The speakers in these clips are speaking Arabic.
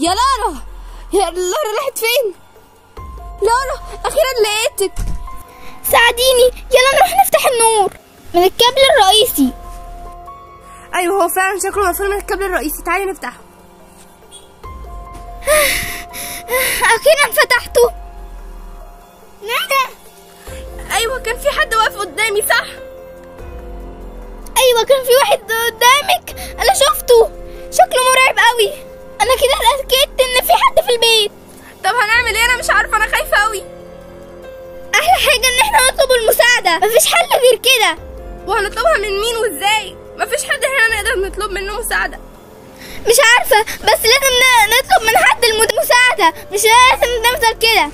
يا لارا يا لارا راحت فين؟ لارا أخيرا لقيتك. ساعديني. يلا نروح نفتح النور. من الكابل الرئيسي. أيوه هو فعلا شكله مقفول من الكابل الرئيسي. تعالي نفتحه. أخيرا فتحته. ندى أيوه كان في حد واقف قدامي صح؟ أيوه كان في واحد قدامك. أنا شفته. المساعده مفيش حل غير كده. وهنطلبها من مين وازاي؟ مفيش حد هنا نقدر نطلب منه مساعدة. مش عارفة بس لازم نطلب من حد المساعده مش لازم نفضل كده.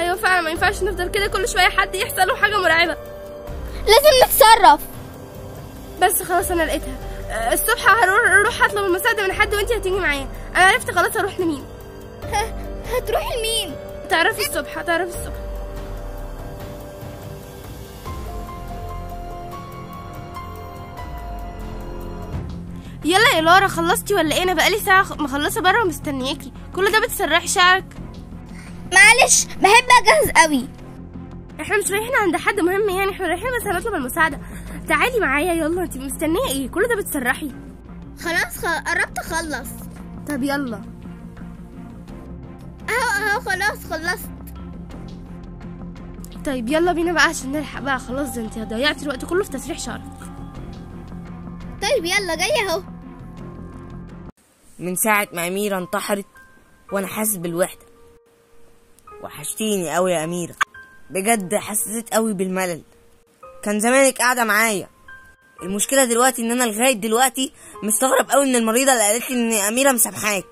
أيوه فعلا ما ينفعش نفضل كده. كل شوية حد يحصل له حاجة مرعبة. لازم نتصرف. بس خلاص أنا لقيتها. آه، الصبح هروح أطلب المساعدة من حد وأنتي هتيجي معايا. أنا عرفت خلاص هروح لمين. هتروحي لمين؟ تعرفي الصبح هتعرفي الصبح. يلا يا لارا خلصتي ولا إيه؟ أنا بقالي ساعة مخلصة بره ومستنياكي. كل ده بتسرحي شعرك؟ معلش بحب أجهز قوي. إحنا مش رايحين عند حد مهم يعني إحنا رايحين بس هنطلب المساعدة. تعالي معايا يلا انت مستنية إيه؟ كل ده بتسرحي. خلاص خ- قربت أخلص. طب يلا. أهو أهو خلاص خلصت. طيب يلا بينا بقى عشان نلحق بقى. خلاص ده انت ضيعتي الوقت كله في تسريح شعرك. طيب يلا جاي اهو. من ساعة ما أميرة انتحرت وأنا حاسس بالوحدة. وحشتيني أوي يا أميرة. بجد حسيت أوي بالملل. كان زمانك قاعدة معايا. المشكلة دلوقتي إن أنا لغاية دلوقتي مستغرب أوي إن المريضة اللي قالت لي إن أميرة مسامحاك.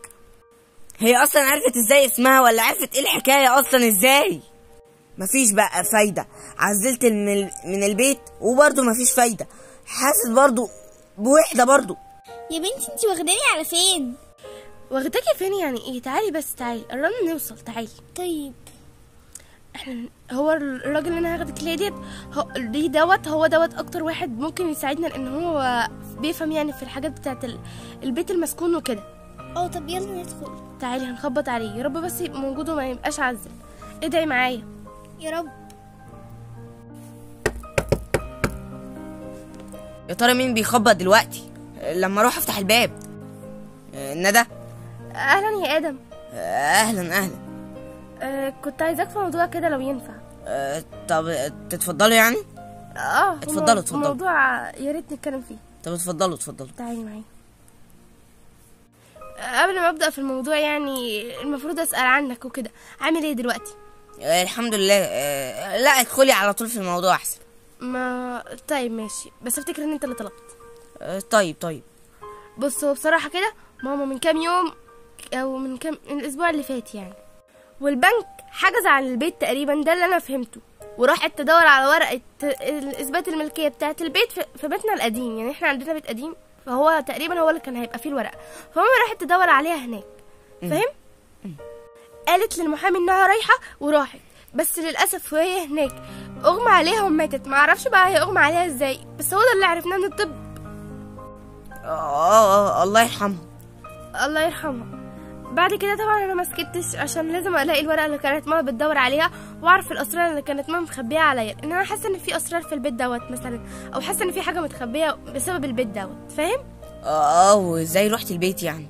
هي أصلا عرفت إزاي اسمها ولا عرفت إيه الحكاية أصلا إزاي؟ مفيش بقى فايدة. عزلت من, ال... من البيت وبرضه مفيش فايدة. حاسس برضه بوحدة برضه. يا بنتي انتي واخداني على فين؟ واخداكي فين يعني؟ إيه تعالي بس تعالي. قربنا نوصل تعالي. طيب. إحنا هو الراجل اللي أنا هاخدك ليه ديت هو دي دوت هو دوت أكتر واحد ممكن يساعدنا لأن هو بيفهم يعني في الحاجات بتاعت ال- البيت المسكون وكده. آه طب يلا ندخل تعالي هنخبط عليه. يا رب بس يبقى موجود وما يبقاش عزل. ادعي معايا. يا رب. يا ترى مين بيخبط دلوقتي؟ لما أروح افتح الباب. ندى. أهلا يا آدم. أهلا أهلا. آه كنت عايزاك في موضوع كده لو ينفع. آه، طب تتفضلوا يعني؟ آه اتفضلوا، اتفضلوا. موضوع يا ريت نتكلم فيه. طب اتفضلوا اتفضلوا. تعالي معايا. آه، قبل ما أبدأ في الموضوع يعني المفروض أسأل عنك وكده. عامل إيه دلوقتي؟ آه، الحمد لله. آه، لا ادخلي على طول في الموضوع أحسن. ما طيب ماشي. بس أفتكر إن أنت اللي طلبت. طيب طيب. بص هو بصراحة كده ماما من كام يوم أو من كام من الأسبوع اللي فات يعني. والبنك حجز عن البيت تقريبا ده اللي أنا فهمته. وراحت تدور على ورقة إثبات الملكية بتاعة البيت في- بيتنا القديم. يعني إحنا عندنا بيت قديم فهو تقريبا هو اللي كان هيبقى فيه الورقة. فماما راحت تدور عليها هناك. فاهم؟ قالت للمحامي إنها رايحة وراحت. بس للأسف وهي هناك أغمى عليها وماتت. معرفش بقى هي أغمى عليها إزاي بس هو ده اللي عرفناه من الطب. آه, الله يرحمه. الله يرحمها بعد كده طبعا أنا ما سكتش عشان لازم ألاقي الورقة اللي كانت ماما بتدور عليها وأعرف الأسرار اللي كانت ماما مخبيها عليا. إن أنا حاسة إن في أسرار في البيت دوت مثلا أو حاسة إن في حاجة متخبية بسبب البيت دوت. فاهم؟ آه آه وإزاي رحت البيت يعني؟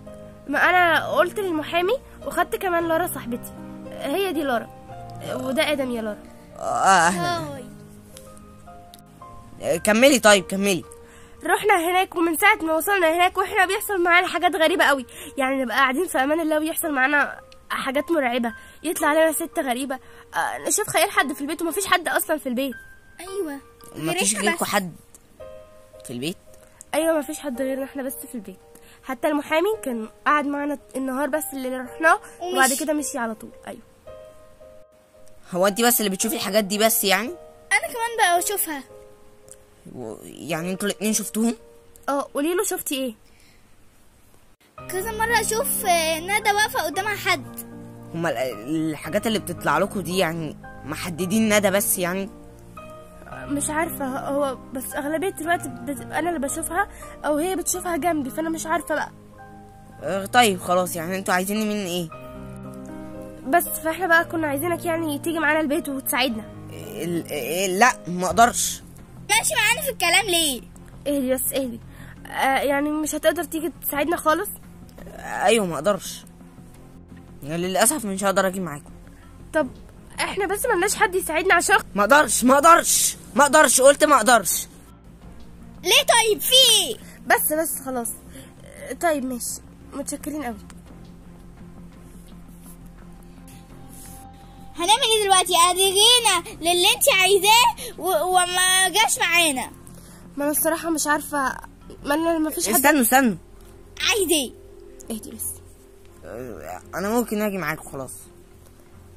ما أنا قلت للمحامي وخدت كمان لارا صاحبتي. هي دي لارا وده آدم يا لارا آه أهلا. كملي طيب كملي. رحنا هناك ومن ساعة ما وصلنا هناك وإحنا بيحصل معانا حاجات غريبة قوي. يعني نبقى قاعدين في أمان الله ويحصل معانا حاجات مرعبة. يطلع علينا ست غريبة. آه، نشوف خيال حد في البيت ومفيش حد أصلا في البيت. أيوه ما فيش غيرنا غيركم. حد في البيت؟ أيوه مفيش حد غيرنا إحنا بس في البيت. حتى المحامي كان قاعد معانا النهار بس اللي رحناه وبعد. كده مشي على طول. أيوه. هو انت بس اللي بتشوفي الحاجات دي بس يعني؟ أنا كمان بقى أشوفها. يعني أنتوا الاتنين شفتوهم؟ آه قولي له شفتي إيه. كذا مرة أشوف ندى واقفة قدامها حد. هما ال- الحاجات اللي بتطلع لكم دي يعني محددين ندى بس يعني؟ مش عارفة هو بس أغلبية الوقت بت... أنا اللي بشوفها أو هي بتشوفها جنبي فأنا مش عارفة بقى. آه، طيب خلاص يعني أنتوا عايزيني مني إيه؟ بس فاحنا بقى كنا عايزينك يعني تيجي معانا البيت وتساعدنا. ال- ال- لا ما أقدرش. ماشي معانا في الكلام ليه؟ اهدي بس اهدي آه يعني مش هتقدر تيجي تساعدنا خالص؟ أيوه ما أقدرش. يعني للأسف مش هقدر أجي معاكم. طب إحنا بس ملناش حد يساعدنا عشان ما أقدرش ما أقدرش ما أقدرش. قلت ما أقدرش. ليه طيب؟ في إيه؟ بس بس خلاص. آه، طيب ماشي. متشكرين قوي. هنعمل إيه دلوقتي؟ ادينا للي انت عايزاه و- وما جاش معانا. ما أنا الصراحة مش عارفة. ما أنا ما فيش حد استنوا استنوا. عايز إيه؟ اهدي بس. أنا ممكن أجي معاكم خلاص.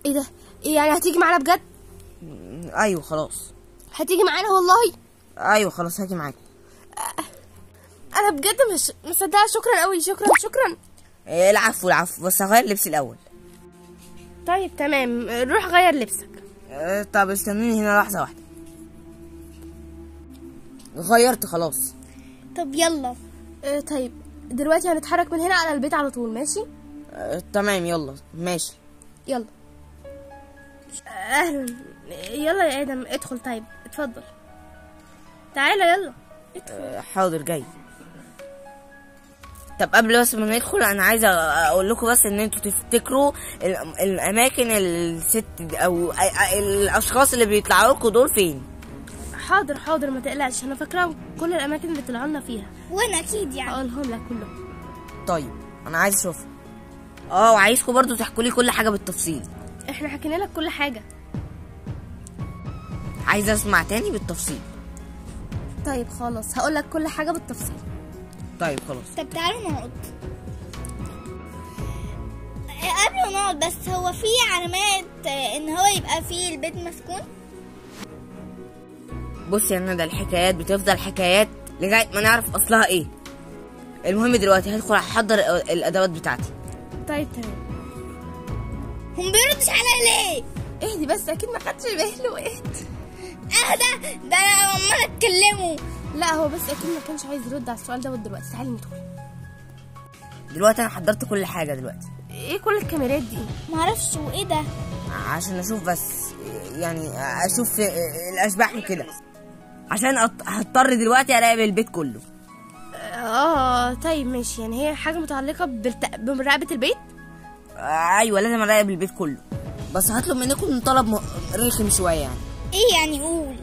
إيه ده؟ إيه يعني هتيجي معانا بجد؟ أيوه خلاص. هتيجي معانا والله؟ أيوه خلاص هاجي معاكم. أنا بجد مش مصدقة. شكرا قوي شكرا شكرا. آه، العفو العفو. بس هغير لبسي الأول. طيب تمام. روح غير لبسك. آه، طب استنوني هنا لحظة واحدة. غيرت خلاص. طب يلا. آه طيب دلوقتي هنتحرك من هنا على البيت على طول ماشي؟ آه، تمام يلا. ماشي. يلا. أهلا. يلا يا آدم ادخل. طيب اتفضل. تعالى يلا. آه، حاضر جاي. طب قبل بس ما ندخل أنا عايزة أقول لكم بس إن أنتوا تفتكروا ال- الأماكن الست أو الأشخاص اللي بيطلعوا لكم دول فين؟ حاضر حاضر ما تقلقش. أنا فاكرة كل الأماكن اللي طلعوا لنا فيها. وأنا أكيد يعني. هقولهم لك كلهم. طيب أنا عايز اشوفها آه وعايزكم برضو تحكوا لي كل حاجة بالتفصيل. إحنا حكينا لك كل حاجة. عايز أسمع تاني بالتفصيل. طيب خلاص. هقول لك كل حاجة بالتفصيل. طيب خلاص. طب تعالوا نقعد. قبل ما نقعد بس هو في علامات آه، إن هو يبقى فيه البيت مسكون؟ بص يا ندى الحكايات بتفضل حكايات لغاية ما نعرف أصلها إيه. المهم دلوقتي هدخل أحضر الأدوات بتاعتي. طيب تمام. هم بيردش عليا ليه؟ اهدي بس أكيد ما خدش باله. اهدي. أهدى ده أنا عمال أتكلمه. لا هو بس أكيد ما كانش عايز يرد على السؤال ده دلوقتي. تعالي ندخل. دلوقتي أنا حضرت كل حاجة دلوقتي. إيه كل الكاميرات دي؟ معرفش وإيه ده؟ عشان أشوف بس يعني أشوف الأشباح وكده. عشان أط- هضطر دلوقتي أراقب البيت كله. آه طيب ماشي. يعني هي حاجة متعلقة بالت... بمراقبة البيت؟ أيوه لازم أراقب البيت كله. بس هطلب منكم طلب م- رخم شوية يعني. إيه يعني؟ قول.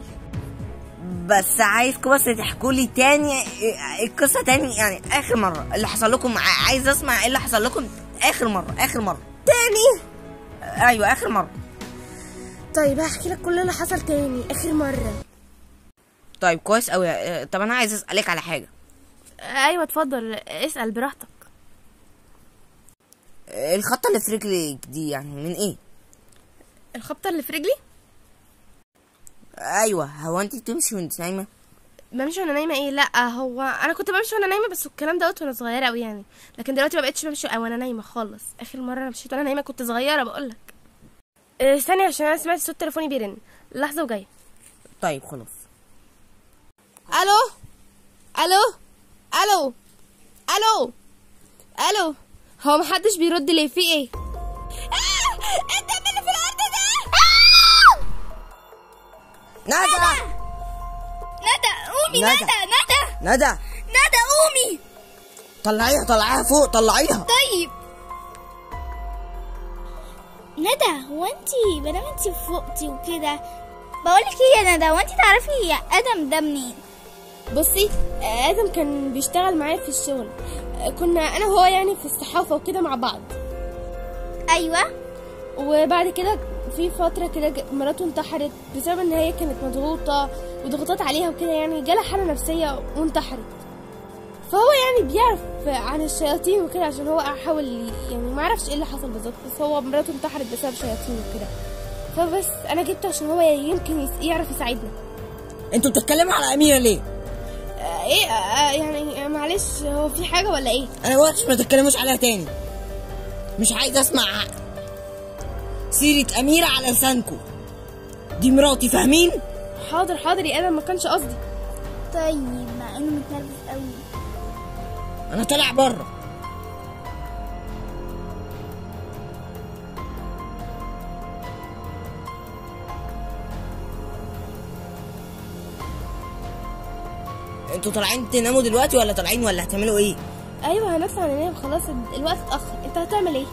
بس عايزكم بس تحكوا لي تاني القصة تاني يعني آخر مرة اللي حصل لكم عايز أسمع إيه اللي حصل لكم آخر مرة آخر مرة. تاني؟ أيوه آخر مرة. طيب هحكي لك كل اللي حصل تاني آخر مرة. طيب كويس قوي طب أنا عايز أسألك على حاجة. أيوه اتفضل. اسأل براحتك. الخطه اللي في رجلك دي يعني من إيه؟ الخبطة اللي في رجلي؟ أيوه هو انت بتمشي وانت نايمة؟ بمشي وأنا نايمة؟ إيه لأ هو أنا كنت بمشي وأنا نايمة بس الكلام دوت وأنا صغيرة قوي يعني. لكن دلوقتي ما بقتش بمشي وأنا نايمة خالص. آخر مرة أنا مشيت وأنا نايمة كنت صغيرة بقول لك. إيه ثانية عشان أنا سمعت صوت تليفوني بيرن. لحظه وجاية. طيب خلاص. ألو؟ ألو؟ ألو؟ ألو؟ ألو؟ هو محدش بيرد ليه؟ في إيه؟ أنت ندى ندى قومي ندى. ندى ندى ندى قومي. طلعيها طلعيها فوق طلعيها. طيب. ندى هو انتي مادام انتي فوقتي وكده بقولك إيه يا ندى هو انتي تعرفي آدم ده منين؟ بصي آدم كان بيشتغل معايا في الشغل. كنا أنا وهو يعني في الصحافة وكده مع بعض. أيوه. وبعد كده في فترة كده مراته انتحرت بسبب إن هي كانت مضغوطة وضغوطات عليها وكده يعني جالها حالة نفسية وانتحرت. فهو يعني بيعرف عن الشياطين وكده عشان هو حاول يعني ما أعرفش إيه اللي حصل بالظبط بس هو مراته انتحرت بسبب شياطين وكده. فبس أنا جبته عشان هو يمكن يعرف يساعدنا. أنتوا بتتكلموا على أميرة ليه؟ آه، إيه آه، يعني آه، معلش هو في حاجة ولا إيه؟ أنا وحش ما تتكلموش عليها تاني. مش عايز أسمع سيرة أميرة على لسانكو دي مراتي فاهمين؟ حاضر حاضر يا آدم ما كانش قصدي طيب مع إنه متنرفز قوي أنا طالع بره أنتوا طالعين تناموا دلوقتي ولا طالعين ولا هتعملوا إيه؟ أيوه هنطلع ننام خلاص الوقت اتأخر أنت هتعمل إيه؟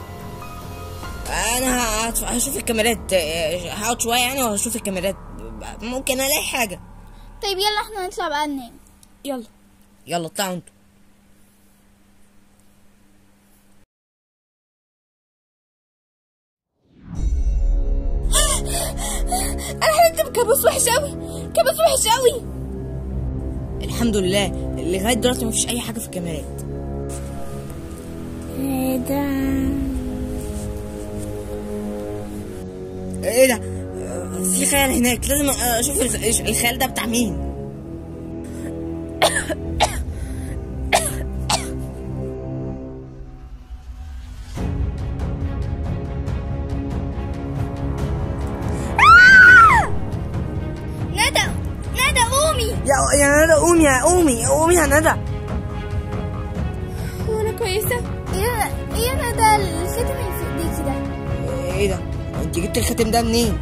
أنا هشوف الكاميرات آه، هقعد شوية يعني وهشوف الكاميرات. ممكن ألاقي حاجة. طيب يلا إحنا نطلع بقى ننام. يلا. يلا اطلعوا أنتوا. أنا حلمت بكابوس وحش قوي كابوس وحش قوي الحمد لله. لغاية دلوقتي مفيش أي حاجة في الكاميرات. إيه ده إيه ده؟ آه، في خيال هناك لازم أشوف الخ- الخيال ده بتاع مين؟ ندى ندى قومي. يا يا ندى قومي يا قومي قومي يا ندى وأنا كويسة. إيه إيه يا ندى الختم جبت الخاتم ده منين